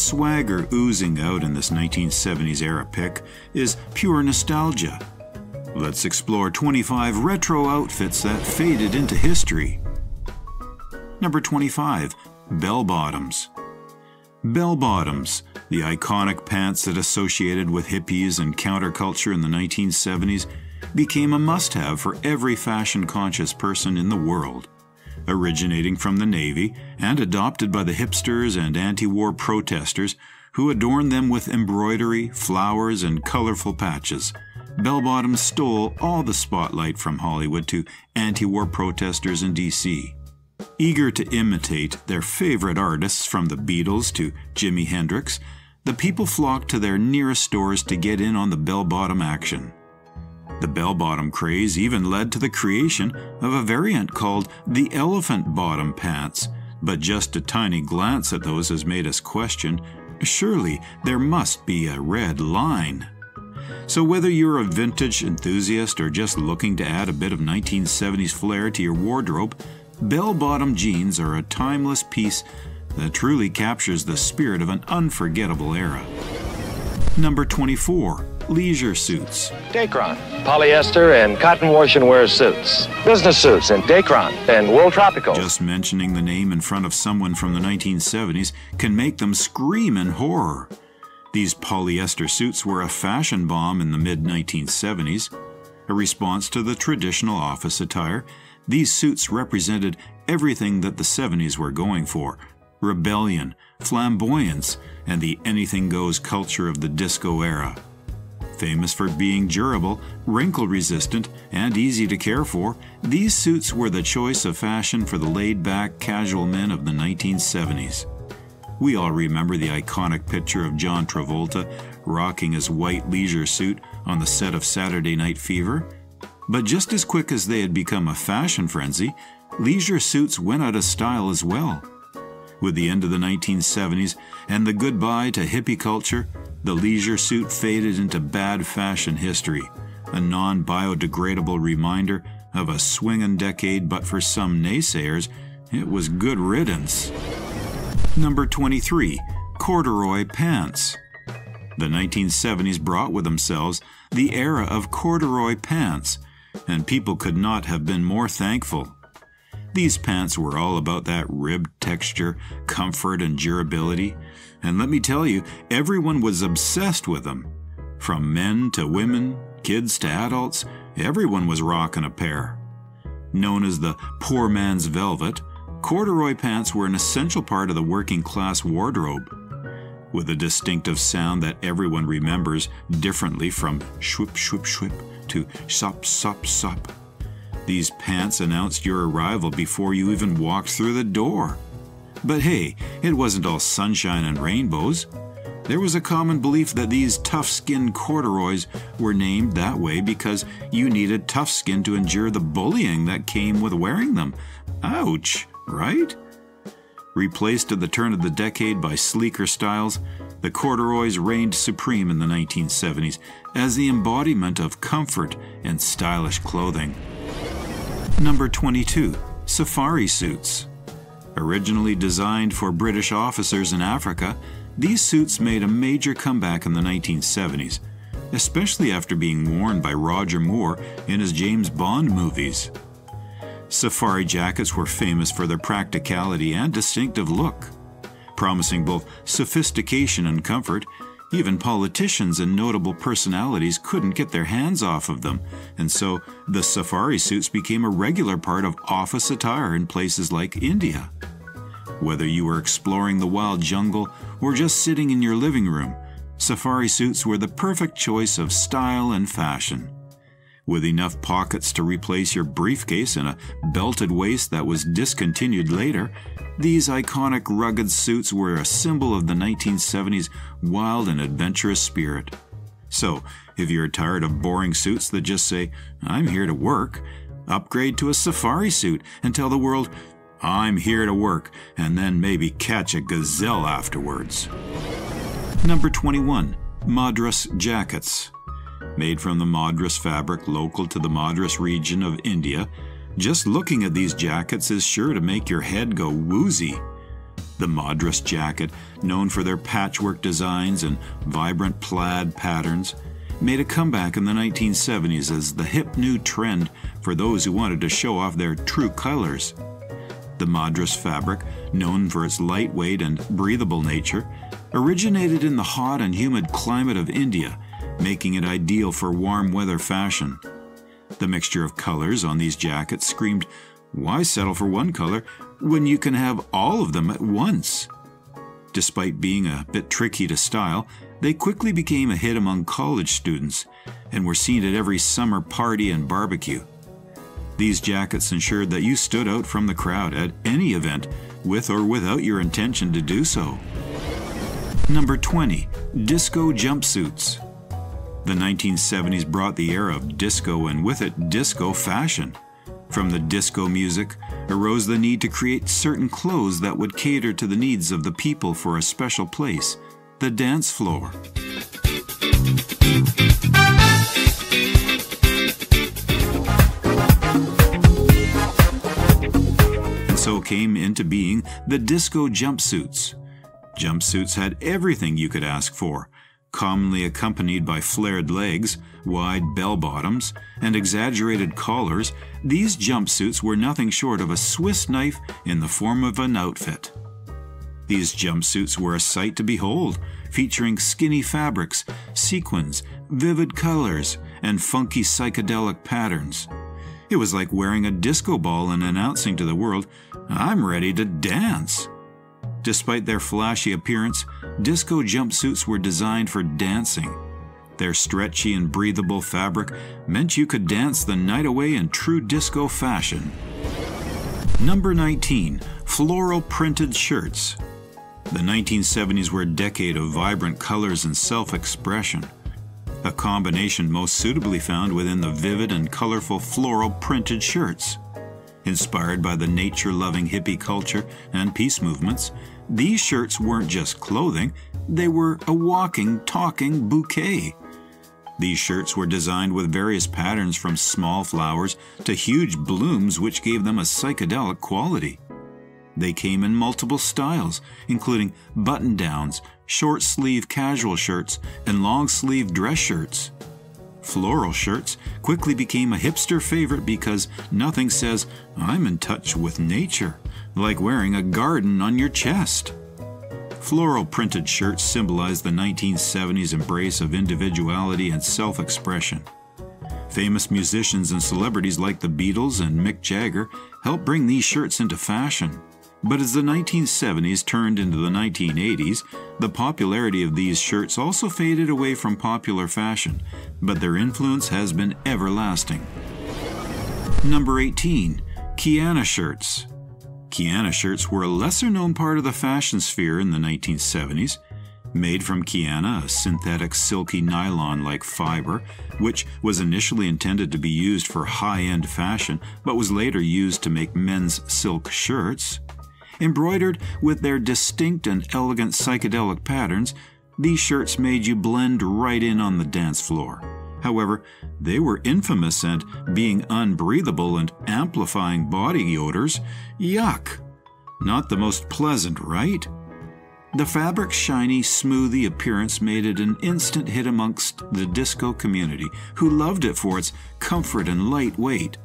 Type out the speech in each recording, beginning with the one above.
Swagger oozing out in this 1970s era pick is pure nostalgia. Let's explore 25 retro outfits that faded into history. Number 25 Bell Bottoms. Bell bottoms, the iconic pants that associated with hippies and counterculture in the 1970s, became a must have for every fashion conscious person in the world. Originating from the Navy and adopted by the hipsters and anti war protesters who adorned them with embroidery, flowers, and colorful patches, bell bottoms stole all the spotlight from Hollywood to anti war protesters in D.C. Eager to imitate their favorite artists from the Beatles to Jimi Hendrix, the people flocked to their nearest stores to get in on the bell bottom action. The bell bottom craze even led to the creation of a variant called the elephant bottom pants, but just a tiny glance at those has made us question surely there must be a red line. So, whether you're a vintage enthusiast or just looking to add a bit of 1970s flair to your wardrobe, Bell bottom jeans are a timeless piece that truly captures the spirit of an unforgettable era. Number 24 Leisure Suits. Dacron, polyester and cotton wash and wear suits. Business suits in Dacron and Wool Tropical. Just mentioning the name in front of someone from the 1970s can make them scream in horror. These polyester suits were a fashion bomb in the mid 1970s, a response to the traditional office attire these suits represented everything that the 70s were going for rebellion, flamboyance, and the anything goes culture of the disco era. Famous for being durable, wrinkle resistant, and easy to care for, these suits were the choice of fashion for the laid back, casual men of the 1970s. We all remember the iconic picture of John Travolta rocking his white leisure suit on the set of Saturday Night Fever but just as quick as they had become a fashion frenzy, leisure suits went out of style as well. With the end of the 1970s and the goodbye to hippie culture, the leisure suit faded into bad fashion history, a non biodegradable reminder of a swinging decade, but for some naysayers, it was good riddance. Number 23 Corduroy Pants. The 1970s brought with themselves the era of corduroy pants and people could not have been more thankful. These pants were all about that ribbed texture, comfort, and durability, and let me tell you, everyone was obsessed with them. From men to women, kids to adults, everyone was rocking a pair. Known as the poor man's velvet, corduroy pants were an essential part of the working class wardrobe. With a distinctive sound that everyone remembers differently from shwip shwip shwip to sop, sop, sop. These pants announced your arrival before you even walked through the door. But hey, it wasn't all sunshine and rainbows. There was a common belief that these tough skinned corduroys were named that way because you needed tough skin to endure the bullying that came with wearing them. Ouch, right? Replaced at the turn of the decade by sleeker styles, the corduroys reigned supreme in the 1970s as the embodiment of comfort and stylish clothing. Number 22 Safari Suits. Originally designed for British officers in Africa, these suits made a major comeback in the 1970s, especially after being worn by Roger Moore in his James Bond movies. Safari jackets were famous for their practicality and distinctive look promising both sophistication and comfort. Even politicians and notable personalities couldn't get their hands off of them, and so the safari suits became a regular part of office attire in places like India. Whether you were exploring the wild jungle or just sitting in your living room, safari suits were the perfect choice of style and fashion. With enough pockets to replace your briefcase and a belted waist that was discontinued later, these iconic rugged suits were a symbol of the 1970s wild and adventurous spirit. So, if you're tired of boring suits that just say, I'm here to work, upgrade to a safari suit and tell the world, I'm here to work, and then maybe catch a gazelle afterwards. Number 21 Madras Jackets. Made from the Madras fabric local to the Madras region of India, just looking at these jackets is sure to make your head go woozy. The Madras jacket, known for their patchwork designs and vibrant plaid patterns, made a comeback in the 1970s as the hip new trend for those who wanted to show off their true colors. The Madras fabric, known for its lightweight and breathable nature, originated in the hot and humid climate of India, making it ideal for warm weather fashion. The mixture of colors on these jackets screamed, Why settle for one color when you can have all of them at once? Despite being a bit tricky to style, they quickly became a hit among college students and were seen at every summer party and barbecue. These jackets ensured that you stood out from the crowd at any event, with or without your intention to do so. Number 20. Disco Jumpsuits. The 1970s brought the era of disco and with it disco fashion. From the disco music arose the need to create certain clothes that would cater to the needs of the people for a special place, the dance floor. And so came into being the disco jumpsuits. Jumpsuits had everything you could ask for, commonly accompanied by flared legs, wide bell bottoms, and exaggerated collars, these jumpsuits were nothing short of a Swiss knife in the form of an outfit. These jumpsuits were a sight to behold, featuring skinny fabrics, sequins, vivid colors, and funky psychedelic patterns. It was like wearing a disco ball and announcing to the world, I'm ready to dance. Despite their flashy appearance, disco jumpsuits were designed for dancing. Their stretchy and breathable fabric meant you could dance the night away in true disco fashion. Number 19. Floral printed shirts. The 1970s were a decade of vibrant colors and self expression, a combination most suitably found within the vivid and colorful floral printed shirts. Inspired by the nature loving hippie culture and peace movements, these shirts weren't just clothing, they were a walking, talking bouquet. These shirts were designed with various patterns from small flowers to huge blooms, which gave them a psychedelic quality. They came in multiple styles, including button downs, short sleeve casual shirts, and long sleeve dress shirts. Floral shirts quickly became a hipster favorite because nothing says, I'm in touch with nature, like wearing a garden on your chest. Floral printed shirts symbolized the 1970s embrace of individuality and self expression. Famous musicians and celebrities like the Beatles and Mick Jagger helped bring these shirts into fashion. But as the 1970s turned into the 1980s, the popularity of these shirts also faded away from popular fashion, but their influence has been everlasting. Number 18. Qiana shirts. Qiana shirts were a lesser known part of the fashion sphere in the 1970s. Made from Qiana, a synthetic silky nylon like fiber, which was initially intended to be used for high end fashion but was later used to make men's silk shirts. Embroidered with their distinct and elegant psychedelic patterns, these shirts made you blend right in on the dance floor. However, they were infamous at being unbreathable and amplifying body odors. Yuck! Not the most pleasant, right? The fabric's shiny, smoothie appearance made it an instant hit amongst the disco community, who loved it for its comfort and light weight.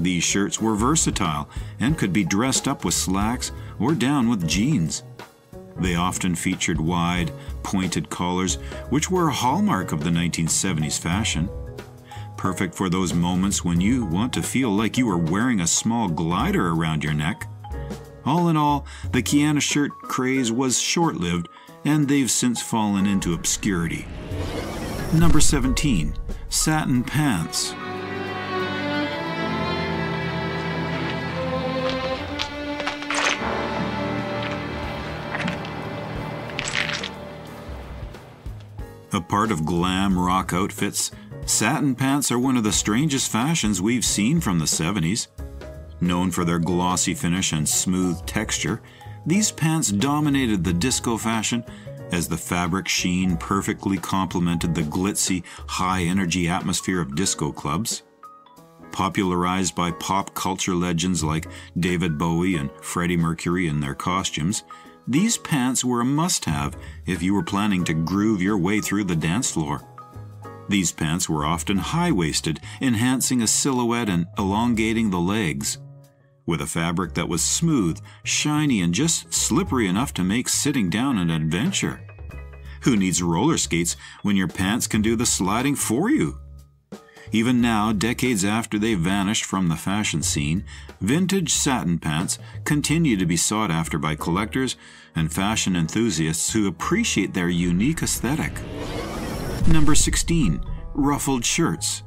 These shirts were versatile and could be dressed up with slacks or down with jeans. They often featured wide, pointed collars, which were a hallmark of the 1970s fashion. Perfect for those moments when you want to feel like you are wearing a small glider around your neck. All in all, the Qiana shirt craze was short lived, and they've since fallen into obscurity. Number 17. Satin Pants. A part of glam rock outfits, satin pants are one of the strangest fashions we've seen from the 70s. Known for their glossy finish and smooth texture, these pants dominated the disco fashion as the fabric sheen perfectly complemented the glitzy, high energy atmosphere of disco clubs. Popularized by pop culture legends like David Bowie and Freddie Mercury in their costumes, these pants were a must have if you were planning to groove your way through the dance floor. These pants were often high waisted, enhancing a silhouette and elongating the legs. With a fabric that was smooth, shiny, and just slippery enough to make sitting down an adventure. Who needs roller skates when your pants can do the sliding for you? Even now, decades after they vanished from the fashion scene, vintage satin pants continue to be sought after by collectors and fashion enthusiasts who appreciate their unique aesthetic. Number 16. Ruffled shirts.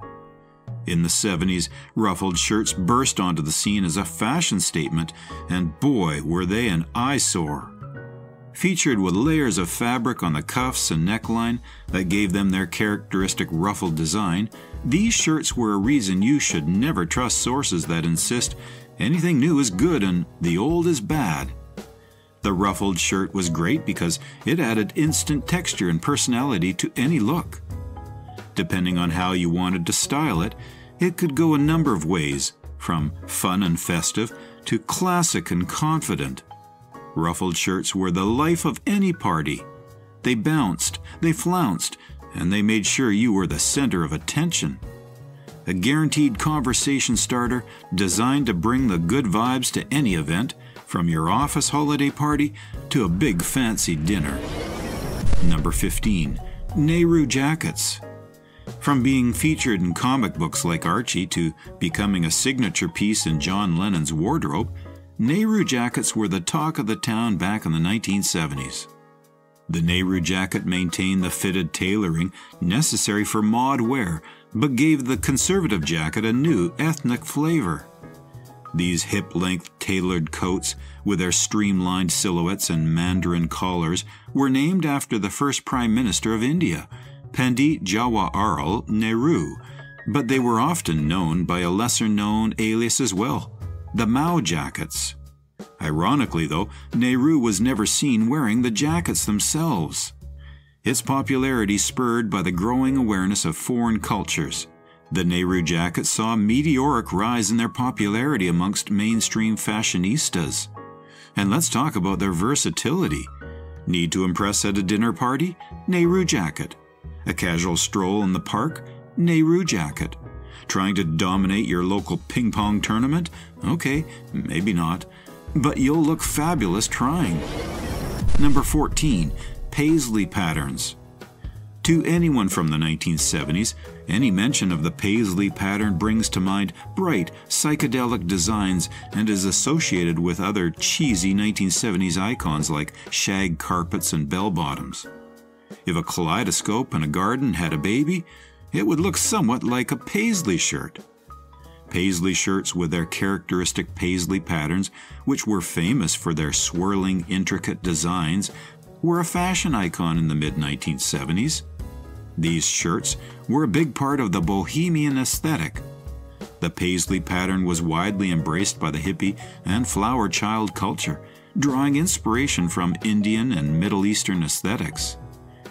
In the 70s, ruffled shirts burst onto the scene as a fashion statement, and boy, were they an eyesore. Featured with layers of fabric on the cuffs and neckline that gave them their characteristic ruffled design, these shirts were a reason you should never trust sources that insist anything new is good and the old is bad. The ruffled shirt was great because it added instant texture and personality to any look. Depending on how you wanted to style it, it could go a number of ways, from fun and festive to classic and confident. Ruffled shirts were the life of any party. They bounced, they flounced, and they made sure you were the center of attention. A guaranteed conversation starter designed to bring the good vibes to any event, from your office holiday party to a big fancy dinner. Number 15. Nehru Jackets. From being featured in comic books like Archie to becoming a signature piece in John Lennon's wardrobe, Nehru jackets were the talk of the town back in the 1970s. The Nehru jacket maintained the fitted tailoring necessary for mod wear, but gave the conservative jacket a new ethnic flavor. These hip length tailored coats, with their streamlined silhouettes and mandarin collars, were named after the first Prime Minister of India, Pandit Jawaharlal Nehru, but they were often known by a lesser known alias as well the Mao jackets. Ironically, though, Nehru was never seen wearing the jackets themselves. Its popularity spurred by the growing awareness of foreign cultures. The Nehru jacket saw a meteoric rise in their popularity amongst mainstream fashionistas. And let's talk about their versatility. Need to impress at a dinner party? Nehru jacket. A casual stroll in the park? Nehru jacket. Trying to dominate your local ping pong tournament? Okay, maybe not. But you'll look fabulous trying. Number 14. Paisley Patterns. To anyone from the 1970s, any mention of the paisley pattern brings to mind bright, psychedelic designs and is associated with other cheesy 1970s icons like shag carpets and bell bottoms. If a kaleidoscope in a garden had a baby, it would look somewhat like a paisley shirt. Paisley shirts with their characteristic paisley patterns, which were famous for their swirling, intricate designs, were a fashion icon in the mid 1970s. These shirts were a big part of the bohemian aesthetic. The paisley pattern was widely embraced by the hippie and flower child culture, drawing inspiration from Indian and Middle Eastern aesthetics.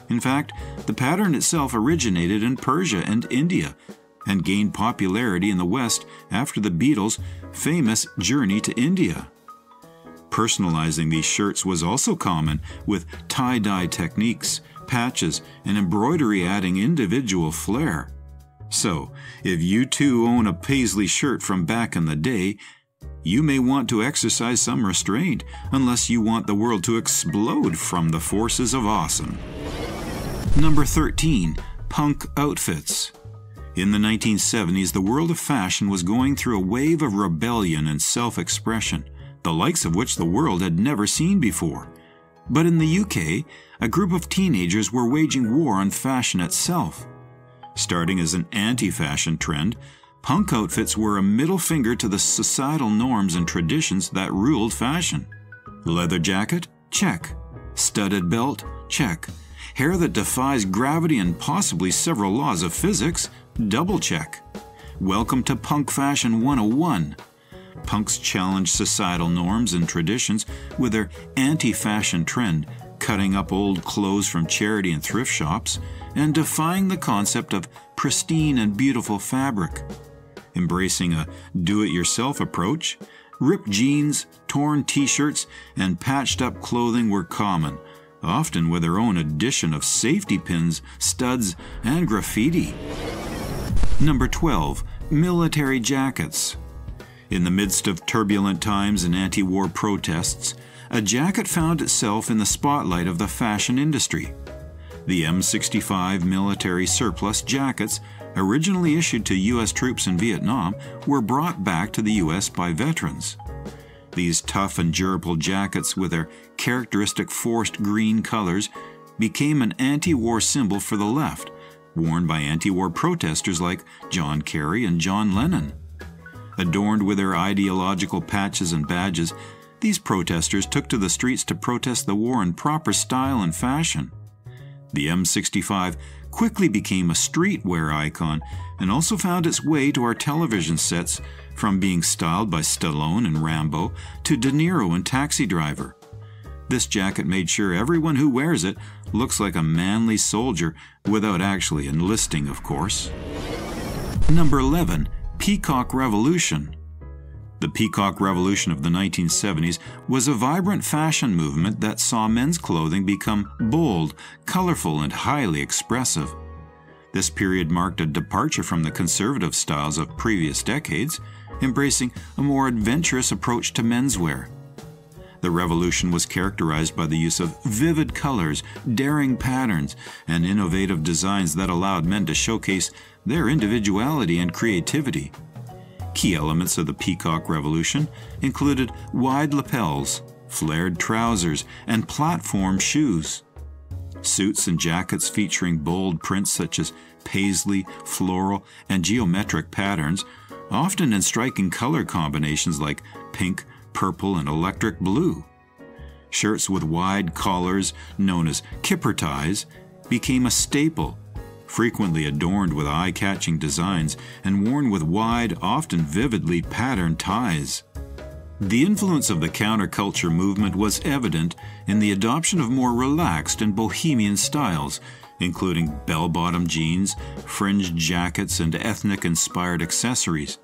In fact, the pattern itself originated in Persia and India and gained popularity in the West after the Beatles' famous journey to India. Personalizing these shirts was also common, with tie dye techniques, patches, and embroidery adding individual flair. So, if you too own a paisley shirt from back in the day, you may want to exercise some restraint unless you want the world to explode from the forces of awesome. Number 13. Punk Outfits. In the 1970s, the world of fashion was going through a wave of rebellion and self expression, the likes of which the world had never seen before. But in the UK, a group of teenagers were waging war on fashion itself. Starting as an anti fashion trend, punk outfits were a middle finger to the societal norms and traditions that ruled fashion. Leather jacket? Check. Studded belt? Check. Hair that defies gravity and possibly several laws of physics? Double check. Welcome to Punk Fashion 101. Punks challenge societal norms and traditions with their anti fashion trend, cutting up old clothes from charity and thrift shops, and defying the concept of pristine and beautiful fabric. Embracing a do it yourself approach, Ripped jeans, torn t shirts, and patched up clothing were common, often with their own addition of safety pins, studs, and graffiti. Number 12. Military jackets. In the midst of turbulent times and anti war protests, a jacket found itself in the spotlight of the fashion industry. The M65 military surplus jackets, originally issued to U.S. troops in Vietnam, were brought back to the U.S. by veterans. These tough and durable jackets, with their characteristic forest green colors, became an anti war symbol for the left, worn by anti war protesters like John Kerry and John Lennon. Adorned with their ideological patches and badges, these protesters took to the streets to protest the war in proper style and fashion. The M65 quickly became a streetwear icon and also found its way to our television sets from being styled by Stallone and Rambo to De Niro in Taxi Driver. This jacket made sure everyone who wears it looks like a manly soldier without actually enlisting, of course. Number 11 Peacock Revolution. The Peacock Revolution of the 1970s was a vibrant fashion movement that saw men's clothing become bold, colorful, and highly expressive. This period marked a departure from the conservative styles of previous decades, embracing a more adventurous approach to menswear. The revolution was characterized by the use of vivid colors, daring patterns, and innovative designs that allowed men to showcase their individuality and creativity. Key elements of the Peacock Revolution included wide lapels, flared trousers, and platform shoes. Suits and jackets featuring bold prints such as paisley, floral, and geometric patterns, often in striking color combinations like pink, purple, and electric blue. Shirts with wide collars, known as kipper ties, became a staple, frequently adorned with eye catching designs and worn with wide, often vividly patterned ties. The influence of the counterculture movement was evident in the adoption of more relaxed and bohemian styles, including bell bottom jeans, fringed jackets, and ethnic inspired accessories.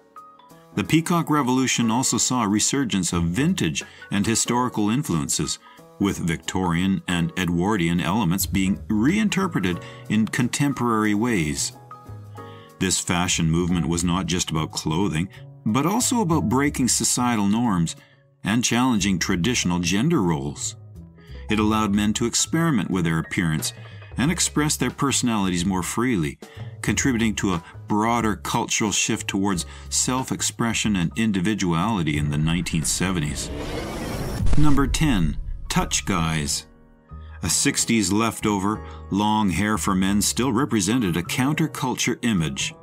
The Peacock Revolution also saw a resurgence of vintage and historical influences, with Victorian and Edwardian elements being reinterpreted in contemporary ways. This fashion movement was not just about clothing, but also about breaking societal norms and challenging traditional gender roles. It allowed men to experiment with their appearance and express their personalities more freely, contributing to a broader cultural shift towards self expression and individuality in the 1970s. Number 10. Touch Guys. A 60s leftover, long hair for men still represented a counterculture image.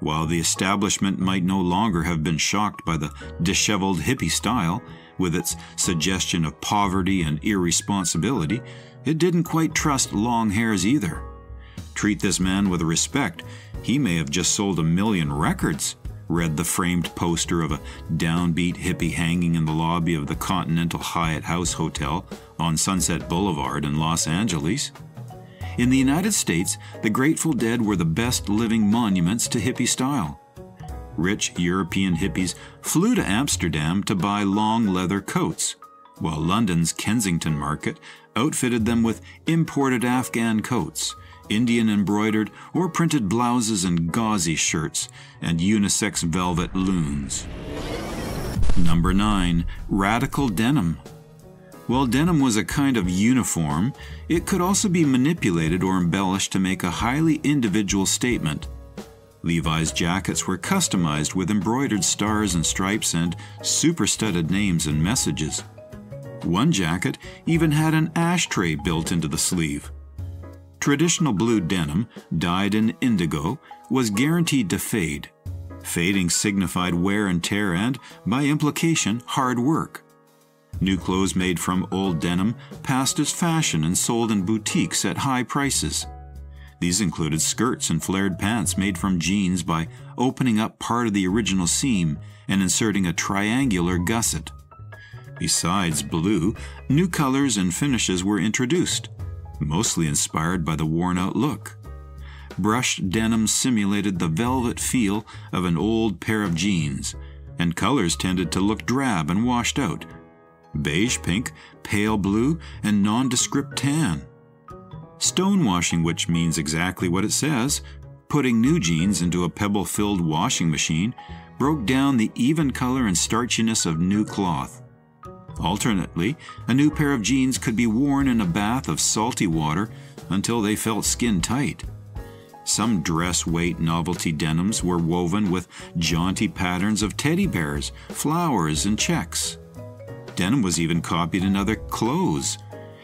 While the establishment might no longer have been shocked by the disheveled hippie style, with its suggestion of poverty and irresponsibility, it didn't quite trust long hairs either. Treat this man with respect. He may have just sold a million records, read the framed poster of a downbeat hippie hanging in the lobby of the Continental Hyatt House Hotel on Sunset Boulevard in Los Angeles. In the United States, the Grateful Dead were the best living monuments to hippie style. Rich European hippies flew to Amsterdam to buy long leather coats, while London's Kensington Market outfitted them with imported Afghan coats, Indian embroidered or printed blouses and gauzy shirts, and unisex velvet loons. Number 9. Radical Denim. While denim was a kind of uniform, it could also be manipulated or embellished to make a highly individual statement. Levi's jackets were customized with embroidered stars and stripes and super studded names and messages. One jacket even had an ashtray built into the sleeve. Traditional blue denim, dyed in indigo, was guaranteed to fade. Fading signified wear and tear and, by implication, hard work. New clothes made from old denim passed as fashion and sold in boutiques at high prices. These included skirts and flared pants made from jeans by opening up part of the original seam and inserting a triangular gusset. Besides blue, new colors and finishes were introduced, mostly inspired by the worn out look. Brushed denim simulated the velvet feel of an old pair of jeans, and colors tended to look drab and washed out beige pink, pale blue, and nondescript tan. Stonewashing, which means exactly what it says, putting new jeans into a pebble filled washing machine, broke down the even color and starchiness of new cloth. Alternately, a new pair of jeans could be worn in a bath of salty water until they felt skin tight. Some dress weight novelty denims were woven with jaunty patterns of teddy bears, flowers, and checks. Denim was even copied in other clothes.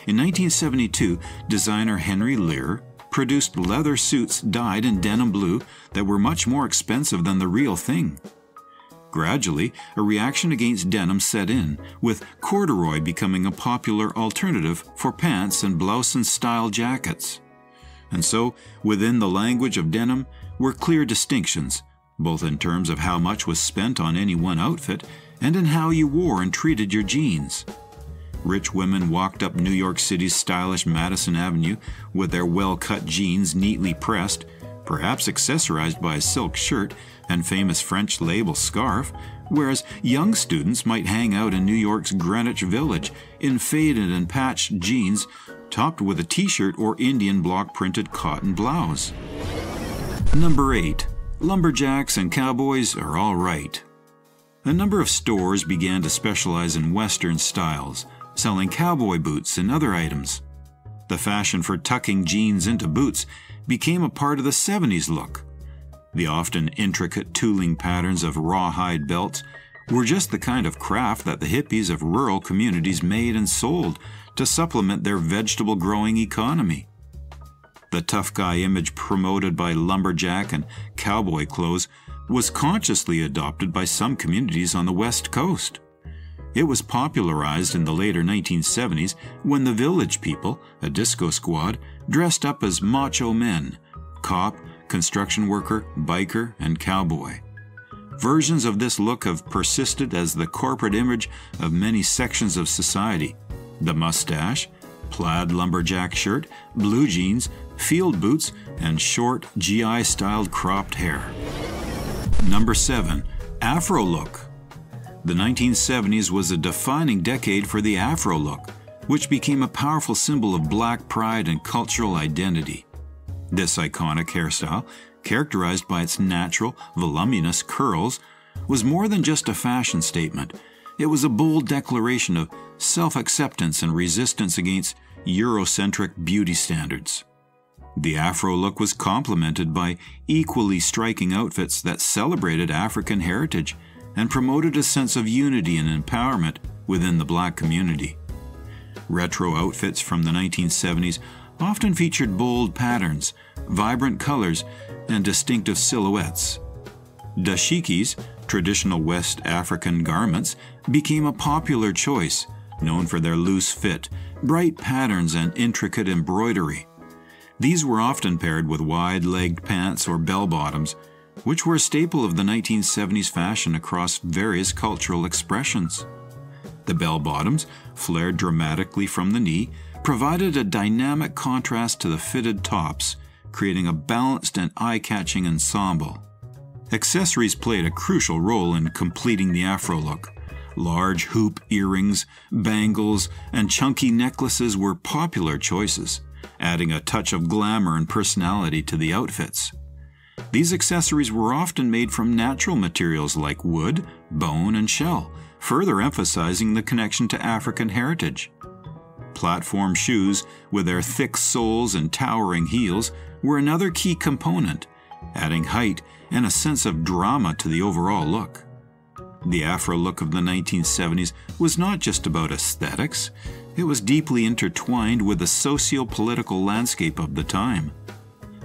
In 1972, designer Henry Lear produced leather suits dyed in denim blue that were much more expensive than the real thing. Gradually, a reaction against denim set in, with corduroy becoming a popular alternative for pants and blouse and style jackets. And so, within the language of denim were clear distinctions, both in terms of how much was spent on any one outfit and in how you wore and treated your jeans. Rich women walked up New York City's stylish Madison Avenue with their well cut jeans neatly pressed, perhaps accessorized by a silk shirt and famous French label scarf, whereas young students might hang out in New York's Greenwich Village in faded and patched jeans topped with a t shirt or Indian block printed cotton blouse. Number 8. Lumberjacks and cowboys are all right. A number of stores began to specialize in Western styles, selling cowboy boots and other items. The fashion for tucking jeans into boots became a part of the 70s look, the often intricate tooling patterns of rawhide belts were just the kind of craft that the hippies of rural communities made and sold to supplement their vegetable growing economy. The tough guy image promoted by lumberjack and cowboy clothes was consciously adopted by some communities on the West Coast. It was popularized in the later 1970s when the Village People, a disco squad, dressed up as macho men, cop, construction worker, biker, and cowboy. Versions of this look have persisted as the corporate image of many sections of society. The mustache, plaid lumberjack shirt, blue jeans, field boots, and short GI styled cropped hair. Number 7. Afro look. The 1970s was a defining decade for the Afro look, which became a powerful symbol of black pride and cultural identity. This iconic hairstyle, characterized by its natural, voluminous curls, was more than just a fashion statement. It was a bold declaration of self acceptance and resistance against Eurocentric beauty standards. The Afro look was complemented by equally striking outfits that celebrated African heritage and promoted a sense of unity and empowerment within the black community. Retro outfits from the 1970s often featured bold patterns, vibrant colors, and distinctive silhouettes. Dashikis, traditional West African garments, became a popular choice, known for their loose fit, bright patterns, and intricate embroidery. These were often paired with wide legged pants or bell bottoms, which were a staple of the 1970s fashion across various cultural expressions. The bell bottoms, flared dramatically from the knee, provided a dynamic contrast to the fitted tops, creating a balanced and eye catching ensemble. Accessories played a crucial role in completing the afro look. Large hoop earrings, bangles, and chunky necklaces were popular choices, adding a touch of glamour and personality to the outfits. These accessories were often made from natural materials like wood, bone, and shell, further emphasizing the connection to African heritage. Platform shoes, with their thick soles and towering heels, were another key component, adding height and a sense of drama to the overall look. The Afro look of the 1970s was not just about aesthetics, it was deeply intertwined with the socio political landscape of the time.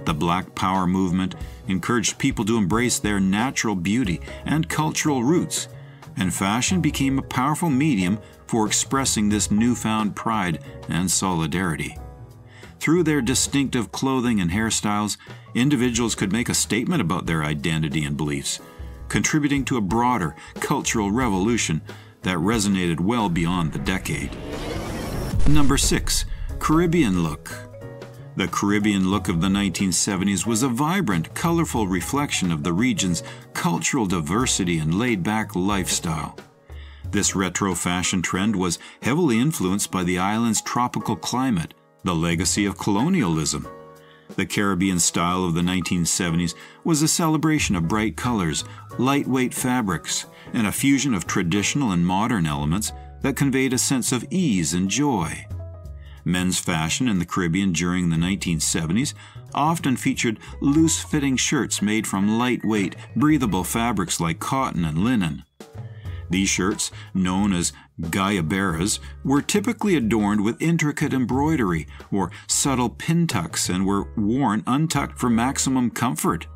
The Black Power movement encouraged people to embrace their natural beauty and cultural roots, and fashion became a powerful medium for expressing this newfound pride and solidarity. Through their distinctive clothing and hairstyles, individuals could make a statement about their identity and beliefs, contributing to a broader cultural revolution that resonated well beyond the decade. Number 6. Caribbean Look. The Caribbean look of the 1970s was a vibrant, colorful reflection of the region's cultural diversity and laid back lifestyle. This retro fashion trend was heavily influenced by the island's tropical climate, the legacy of colonialism. The Caribbean style of the 1970s was a celebration of bright colors, lightweight fabrics, and a fusion of traditional and modern elements that conveyed a sense of ease and joy. Men's fashion in the Caribbean during the 1970s often featured loose fitting shirts made from lightweight, breathable fabrics like cotton and linen. These shirts, known as guayaberas, were typically adorned with intricate embroidery or subtle pin tucks and were worn untucked for maximum comfort.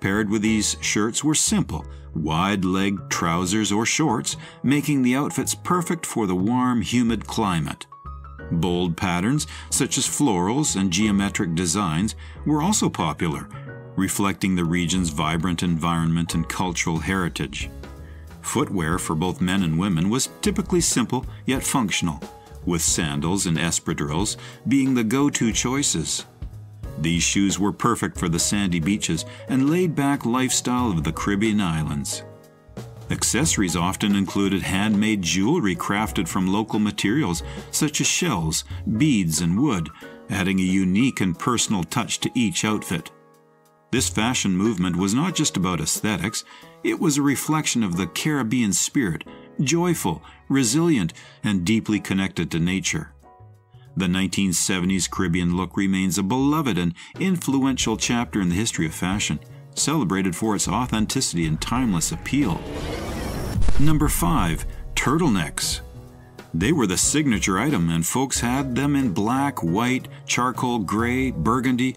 Paired with these shirts were simple, wide legged trousers or shorts, making the outfits perfect for the warm, humid climate. Bold patterns, such as florals and geometric designs, were also popular, reflecting the region's vibrant environment and cultural heritage. Footwear for both men and women was typically simple yet functional, with sandals and espadrilles being the go to choices. These shoes were perfect for the sandy beaches and laid back lifestyle of the Caribbean islands. Accessories often included handmade jewelry crafted from local materials such as shells, beads, and wood, adding a unique and personal touch to each outfit. This fashion movement was not just about aesthetics, it was a reflection of the Caribbean spirit, joyful, resilient, and deeply connected to nature. The 1970s Caribbean look remains a beloved and influential chapter in the history of fashion celebrated for its authenticity and timeless appeal. Number 5. Turtlenecks. They were the signature item, and folks had them in black, white, charcoal gray, burgundy.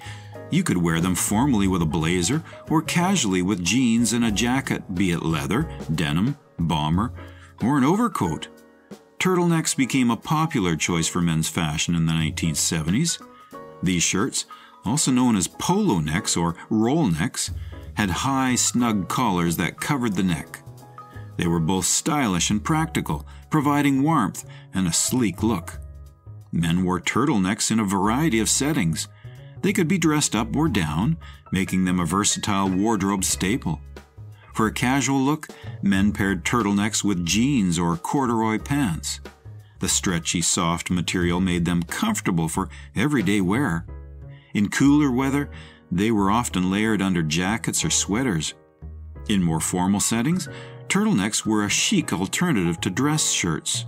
You could wear them formally with a blazer or casually with jeans and a jacket, be it leather, denim, bomber, or an overcoat. Turtlenecks became a popular choice for men's fashion in the 1970s. These shirts, also known as polo necks or roll necks, had high, snug collars that covered the neck. They were both stylish and practical, providing warmth and a sleek look. Men wore turtlenecks in a variety of settings. They could be dressed up or down, making them a versatile wardrobe staple. For a casual look, men paired turtlenecks with jeans or corduroy pants. The stretchy, soft material made them comfortable for everyday wear. In cooler weather, they were often layered under jackets or sweaters. In more formal settings, turtlenecks were a chic alternative to dress shirts.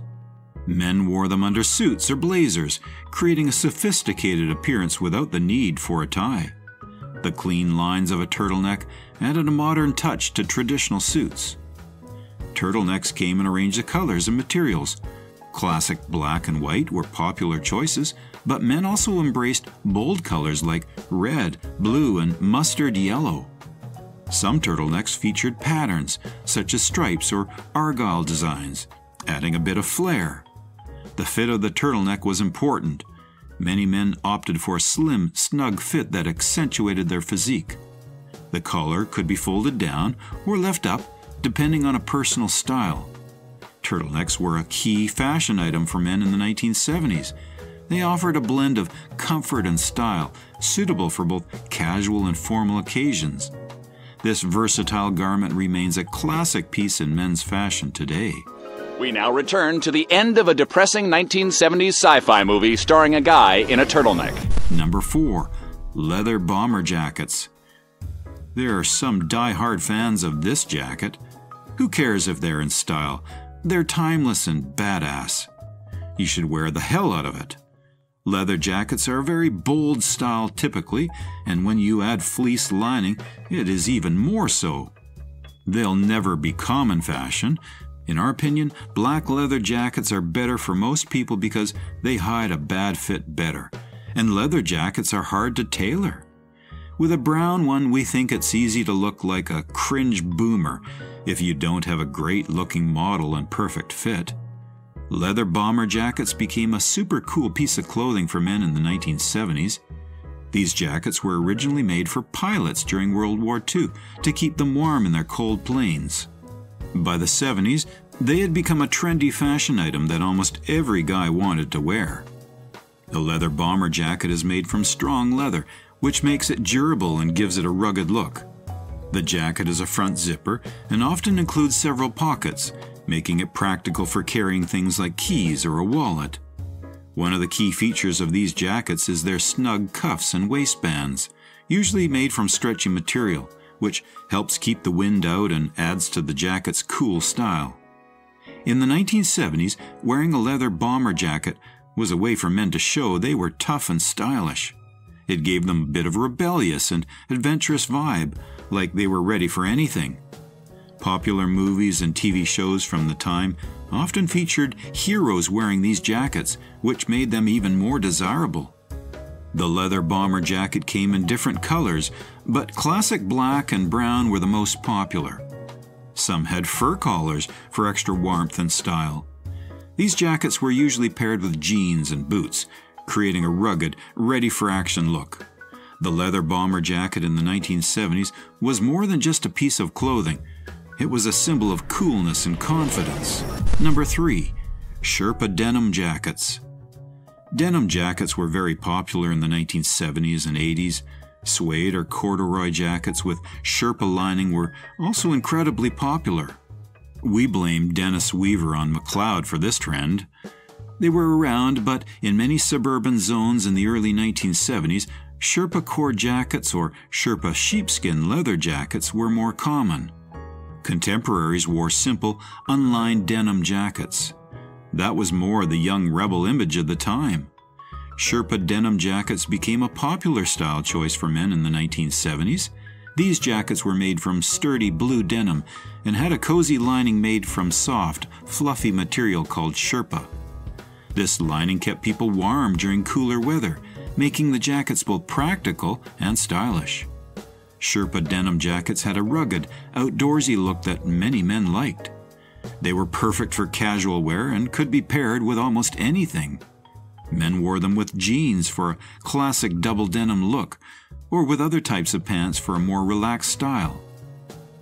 Men wore them under suits or blazers, creating a sophisticated appearance without the need for a tie. The clean lines of a turtleneck added a modern touch to traditional suits. Turtlenecks came in a range of colors and materials. Classic black and white were popular choices, but men also embraced bold colors like red, blue, and mustard yellow. Some turtlenecks featured patterns, such as stripes or argyle designs, adding a bit of flair. The fit of the turtleneck was important. Many men opted for a slim, snug fit that accentuated their physique. The collar could be folded down or left up, depending on a personal style. Turtlenecks were a key fashion item for men in the 1970s they offered a blend of comfort and style, suitable for both casual and formal occasions. This versatile garment remains a classic piece in men's fashion today. We now return to the end of a depressing 1970s sci fi movie starring a guy in a turtleneck. Number 4. Leather Bomber Jackets. There are some die-hard fans of this jacket. Who cares if they're in style? They're timeless and badass. You should wear the hell out of it. Leather jackets are a very bold style typically, and when you add fleece lining, it is even more so. They'll never be common fashion. In our opinion, black leather jackets are better for most people because they hide a bad fit better, and leather jackets are hard to tailor. With a brown one, we think it's easy to look like a cringe boomer if you don't have a great looking model and perfect fit. Leather bomber jackets became a super cool piece of clothing for men in the 1970s. These jackets were originally made for pilots during World War II to keep them warm in their cold planes. By the 70s, they had become a trendy fashion item that almost every guy wanted to wear. The leather bomber jacket is made from strong leather, which makes it durable and gives it a rugged look. The jacket is a front zipper and often includes several pockets, making it practical for carrying things like keys or a wallet. One of the key features of these jackets is their snug cuffs and waistbands, usually made from stretchy material, which helps keep the wind out and adds to the jacket's cool style. In the 1970s, wearing a leather bomber jacket was a way for men to show they were tough and stylish. It gave them a bit of rebellious and adventurous vibe, like they were ready for anything. Popular movies and TV shows from the time often featured heroes wearing these jackets, which made them even more desirable. The leather bomber jacket came in different colors, but classic black and brown were the most popular. Some had fur collars for extra warmth and style. These jackets were usually paired with jeans and boots, creating a rugged, ready for action look. The leather bomber jacket in the 1970s was more than just a piece of clothing. It was a symbol of coolness and confidence. Number 3. Sherpa Denim Jackets. Denim jackets were very popular in the 1970s and 80s. Suede or corduroy jackets with Sherpa lining were also incredibly popular. We blame Dennis Weaver on McCloud for this trend. They were around, but in many suburban zones in the early 1970s, Sherpa cord jackets or Sherpa sheepskin leather jackets were more common. Contemporaries wore simple, unlined denim jackets. That was more the young rebel image of the time. Sherpa denim jackets became a popular style choice for men in the 1970s. These jackets were made from sturdy blue denim and had a cozy lining made from soft, fluffy material called Sherpa. This lining kept people warm during cooler weather, making the jackets both practical and stylish. Sherpa denim jackets had a rugged, outdoorsy look that many men liked. They were perfect for casual wear and could be paired with almost anything. Men wore them with jeans for a classic double denim look, or with other types of pants for a more relaxed style.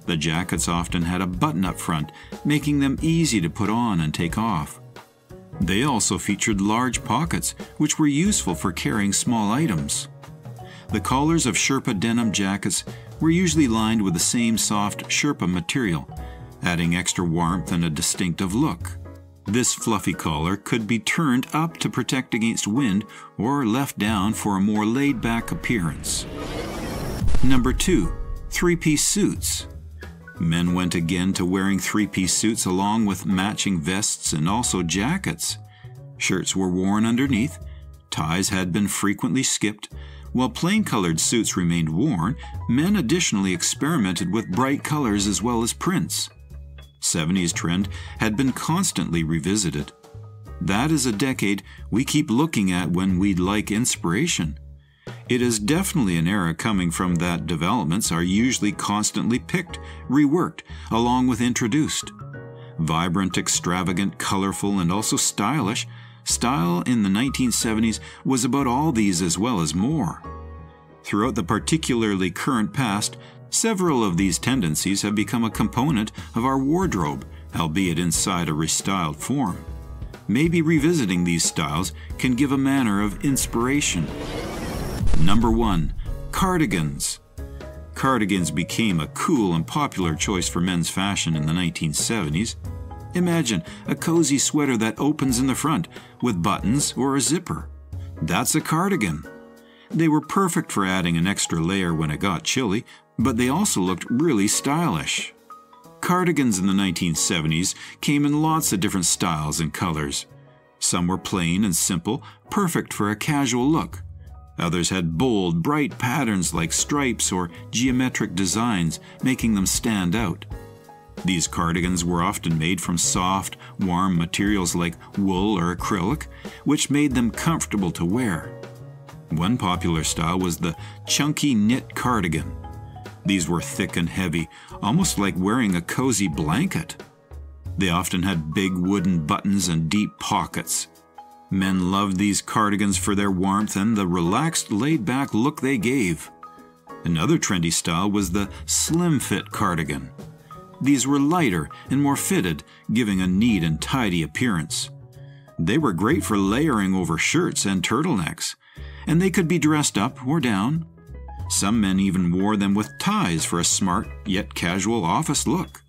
The jackets often had a button up front, making them easy to put on and take off. They also featured large pockets, which were useful for carrying small items. The collars of Sherpa denim jackets were usually lined with the same soft Sherpa material, adding extra warmth and a distinctive look. This fluffy collar could be turned up to protect against wind or left down for a more laid back appearance. Number 2. Three piece suits. Men went again to wearing three piece suits along with matching vests and also jackets. Shirts were worn underneath, ties had been frequently skipped. While plain colored suits remained worn, men additionally experimented with bright colors as well as prints. 70s trend had been constantly revisited. That is a decade we keep looking at when we'd like inspiration. It is definitely an era coming from that developments are usually constantly picked, reworked, along with introduced. Vibrant, extravagant, colorful, and also stylish, style in the 1970s was about all these as well as more. Throughout the particularly current past, several of these tendencies have become a component of our wardrobe, albeit inside a restyled form. Maybe revisiting these styles can give a manner of inspiration. Number 1. Cardigans. Cardigans became a cool and popular choice for men's fashion in the 1970s. Imagine a cozy sweater that opens in the front with buttons or a zipper. That's a cardigan. They were perfect for adding an extra layer when it got chilly, but they also looked really stylish. Cardigans in the 1970s came in lots of different styles and colors. Some were plain and simple, perfect for a casual look. Others had bold, bright patterns like stripes or geometric designs, making them stand out. These cardigans were often made from soft, warm materials like wool or acrylic, which made them comfortable to wear. One popular style was the chunky knit cardigan. These were thick and heavy, almost like wearing a cozy blanket. They often had big wooden buttons and deep pockets. Men loved these cardigans for their warmth and the relaxed, laid back look they gave. Another trendy style was the slim fit cardigan. These were lighter and more fitted, giving a neat and tidy appearance. They were great for layering over shirts and turtlenecks, and they could be dressed up or down. Some men even wore them with ties for a smart yet casual office look.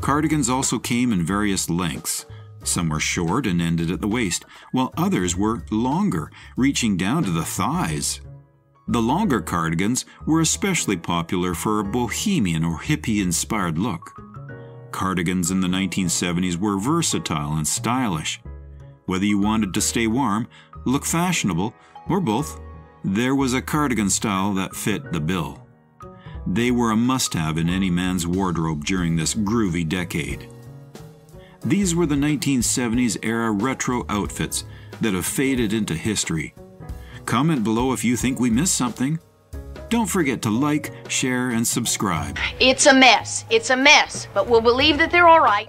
Cardigans also came in various lengths. Some were short and ended at the waist, while others were longer, reaching down to the thighs. The longer cardigans were especially popular for a bohemian or hippie inspired look. Cardigans in the 1970s were versatile and stylish. Whether you wanted to stay warm, look fashionable, or both, there was a cardigan style that fit the bill. They were a must have in any man's wardrobe during this groovy decade. These were the 1970s era retro outfits that have faded into history. Comment below if you think we missed something. Don't forget to like, share, and subscribe. It's a mess. It's a mess. But we'll believe that they're all right.